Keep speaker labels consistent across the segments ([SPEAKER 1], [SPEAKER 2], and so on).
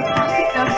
[SPEAKER 1] Thank you.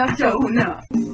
[SPEAKER 1] Of donut.